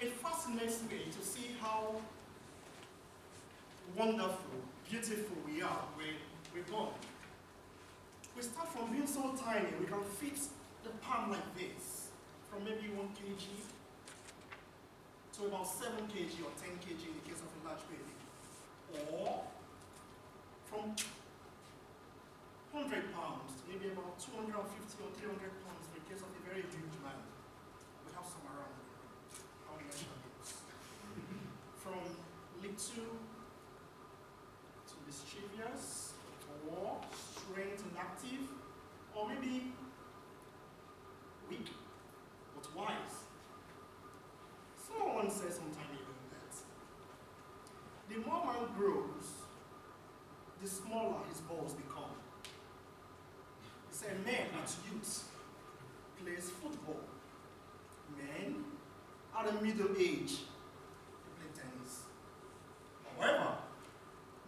it fascinates me to see how wonderful, beautiful we are when we're born. We start from being so tiny, we can fit the palm like this, from maybe 1 kg to about 7 kg or 10 kg in the case of a large baby. Or from 100 pounds, maybe about 250 or 300 pounds in the case of a very huge man. We have some around here. How measure this? From little to mischievous, or strength and active, or maybe weak but wise. Someone said some time ago that the more man grows, the smaller his balls become. He said men at youth plays football. Men at a middle age they play tennis. However,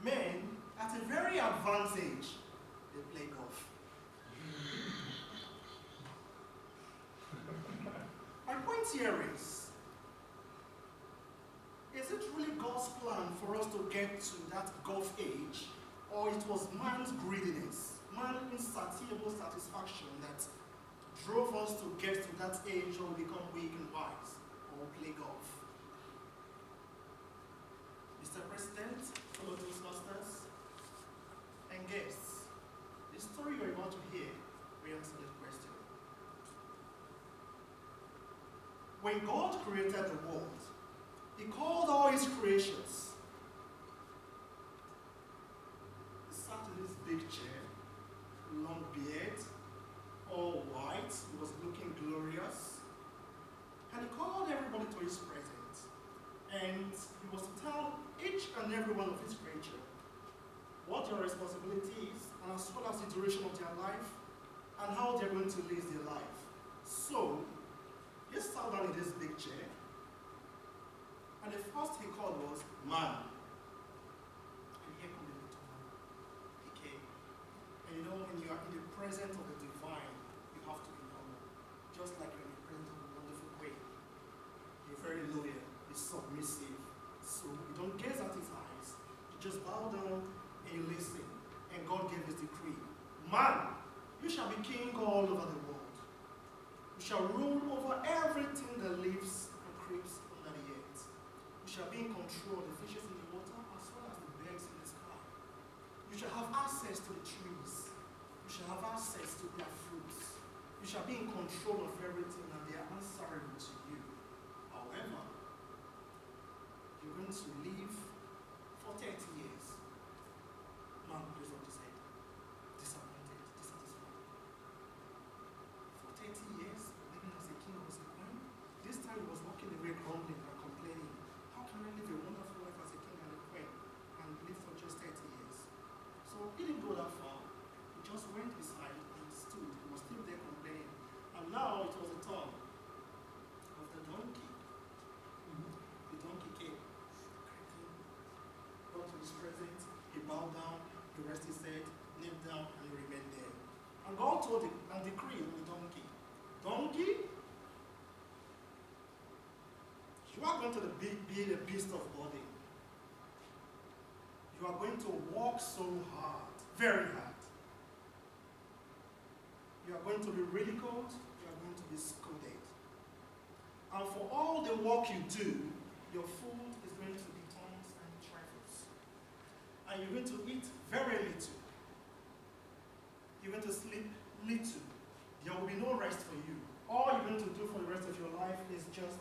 men at a very advanced age they play golf. My point here is, is it really God's plan for us to get to that golf age, or it was man's greediness, man's insatiable satisfaction that drove us to get to that age we become weak and wise, or play golf? Mr. President, fellow Toastmasters, and guests, the story you're about to hear will answer that question. When God created the world, He called all His creations. He sat in this big chair, long beard, all white, he was looking glorious. And He called everybody to His presence. And He was to tell each and every one of His creatures what their responsibility is, and as well as the duration of their life, and how they're going to live their life. So, he sat down in this big chair, and the he called was man. And here comes the little man. Came. And you know, when you are in the presence of the divine, you have to be humble. Just like you're in the presence of a wonderful queen. You're very loyal, you're submissive. So you don't gaze at his eyes. You just bow down and listen. And God gave his decree. Man, you shall be king all over the world. You shall rule over everything that lives and creeps under the earth. In control of the fishes in the water as well as the birds in the sky. You shall have access to the trees. You shall have access to their fruits. You shall be in control of everything and they are answerable to you. However, you're going to live for 30 years. Man raised up his head, disappointed, dissatisfied. For 30 years, living as a king or as a queen, this time he was walking away grumbling and complaining. How can I live a wonderful life as a king and a queen and live for just 30 years? So he didn't go that far. He just went beside and stood. He was still there complaining. And now it was the turn of the donkey. The donkey came, creeping, brought to his bowed down, he rested his head, kneeled down, and he remained there. And God told him and decreed the donkey, Donkey, you are going to be, be the beast of body. You are going to work so hard, very hard. You are going to be ridiculed, you are going to be scolded. And for all the work you do, your food is going to be tongues and trifles. And you're going to eat very little. You're going to sleep little. There will be no rest for you. All you're going to do for the rest of your life is just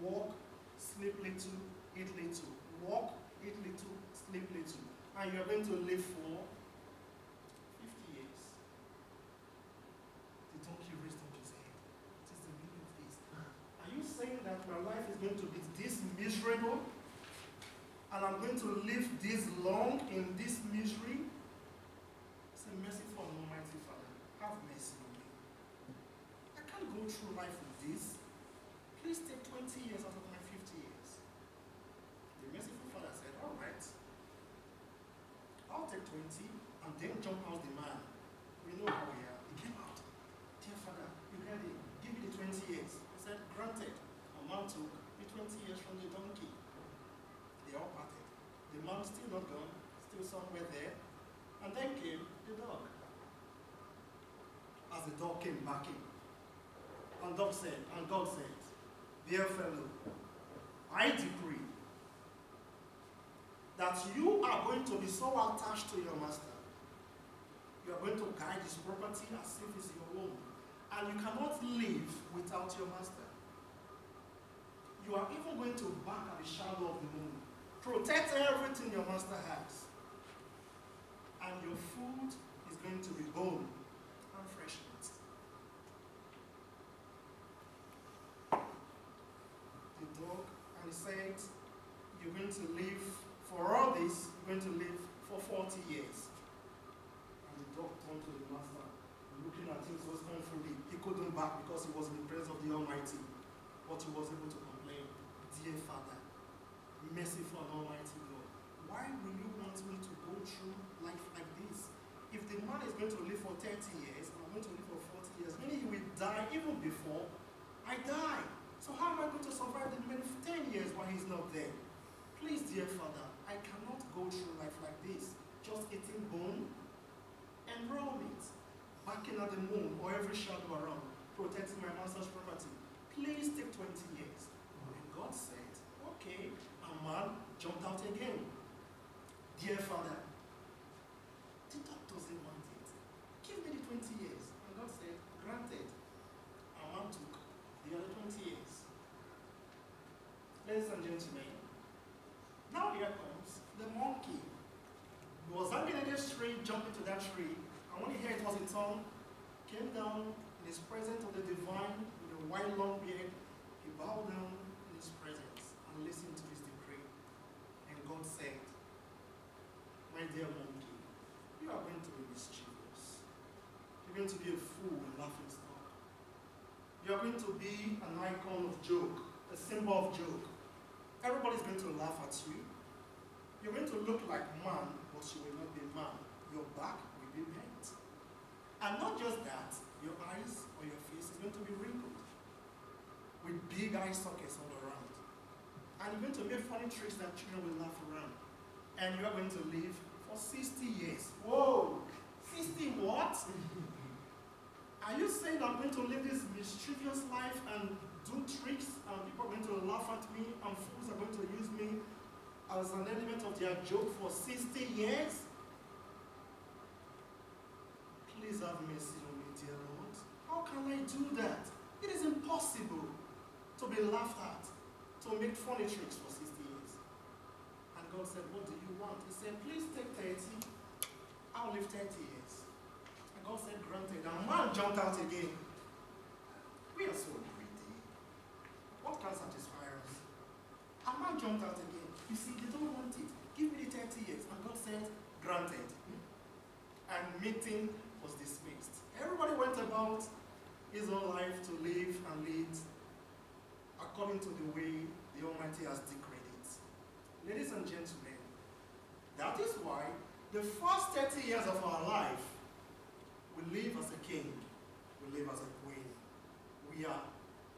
walk, sleep little, eat little. Walk, eat little, sleep little. And you're going to live for 50 years. The donkey raised up his head. What is the meaning of this? Are you saying that my life is going to be this miserable? And I'm going to live this long in this misery? Say, merciful and almighty Father, have mercy on me. I can't go through life with this. Please take 20 years out of my 50 years. The merciful Father said, All right, I'll take 20 and then jump out the man. We know how we are. He came out. Dear Father, you ready? Give me the 20 years. He said, Granted. A man took the 20 years from the donkey. Man still not gone, still somewhere there. And then came the dog. As the dog came back in. And dog said, and God said, Dear fellow, I decree that you are going to be so attached to your master. You are going to guide his property as if it's your own. And you cannot live without your master. You are even going to bark at the shadow of the moon. Protect everything your master has. And your food is going to be bone and fresh meat. The dog, and he said, You're going to live for all this, you're going to live for 40 years. And the dog turned to the master, looking at him scornfully. He couldn't back because he was in the presence of the Almighty. But he was able to complain, Dear Father, merciful Almighty God, why will you want me to go through life like this? If the man is going to live for 30 years, I'm going to live for 40 years, meaning he will die even before I die. So how am I going to survive the remaining 10 years while he's not there? Please, dear Father, I cannot go through life like this, just eating bone and raw meat, backing at the moon or every shadow around, protecting my master's property. Please take 20 years. And God said, okay. And man jumped out again. Dear Father, the dog doesn't want it. Give me the 20 years. And God said, granted. And man took the other 20 years. Ladies and gentlemen, now here comes the monkey. He was hanging in this tree, jumping to that tree, and when he heard it was a tongue, came down in his presence of the divine with a white long beard. He bowed down in his presence and listened to his decree. And God said, Dear monkey, you are going to be mischievous. You're going to be a fool and laughing stock. You're going to be an icon of joke, a symbol of joke. Everybody's going to laugh at you. You're going to look like man, but you will not be man. Your back will be bent. And not just that, your eyes or your face is going to be wrinkled with big eye sockets all around. And you're going to make funny tricks that children will laugh around. And you are going to live for 60 years. Whoa! 60 what? Are you saying I'm going to live this mischievous life and do tricks and people are going to laugh at me and fools are going to use me as an element of their joke for 60 years? Please have mercy on me, dear Lord. How can I do that? It is impossible to be laughed at, to make funny tricks for 60 years. And God said, What do you want? He said, Please take 30. I'll live 30 years. And God said, Granted. And man jumped out again. We are so greedy. What can satisfy us? And man jumped out again. You see, they don't want it. Give me the 30 years. And God said, Granted. And meeting was dismissed. Everybody went about his own life to live and lead according to the way the Almighty has decreed. Ladies and gentlemen, that is why the first 30 years of our life, we live as a king, we live as a queen. We are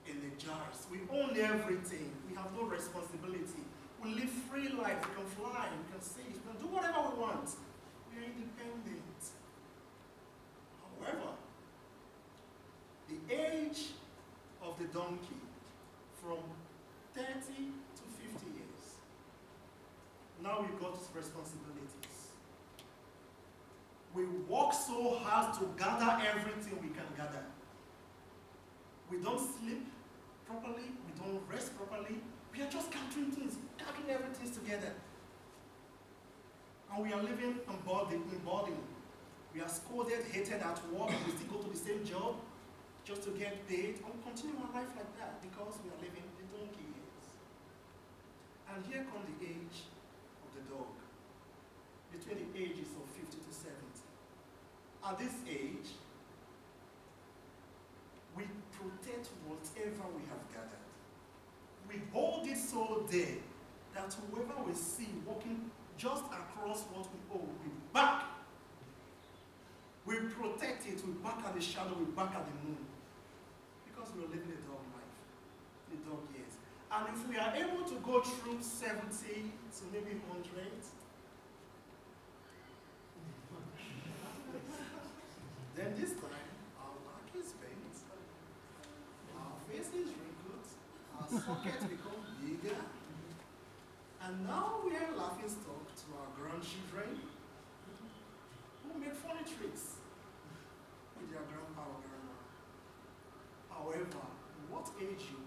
energized. We own everything. We have no responsibility. We live free life. We can fly, we can see, we can do whatever we want. We are independent. However, the age of the donkey from 30 to 50 years. We've got responsibilities. We work so hard to gather everything we can gather. We don't sleep properly, we don't rest properly. We are just gathering things, gathering everything together. And we are living in body. We are scolded, hated at work, we still go to the same job just to get paid, and we continue our life like that because we are living the donkey years. And here comes the age dog, between the ages of 50 to 70. At this age, we protect whatever we have gathered. We hold it so dear that whoever we see walking just across what we own, we back. We protect it, we back at the shadow, we back at the moon. Because we are living a dog life, the dog years. And if we are able to go through 70 to maybe 100, then this time our back is bent, our face is wrinkled, our sockets become bigger, and now we are laughing stock to our grandchildren who make funny tricks with their grandpa or grandma. However, what age you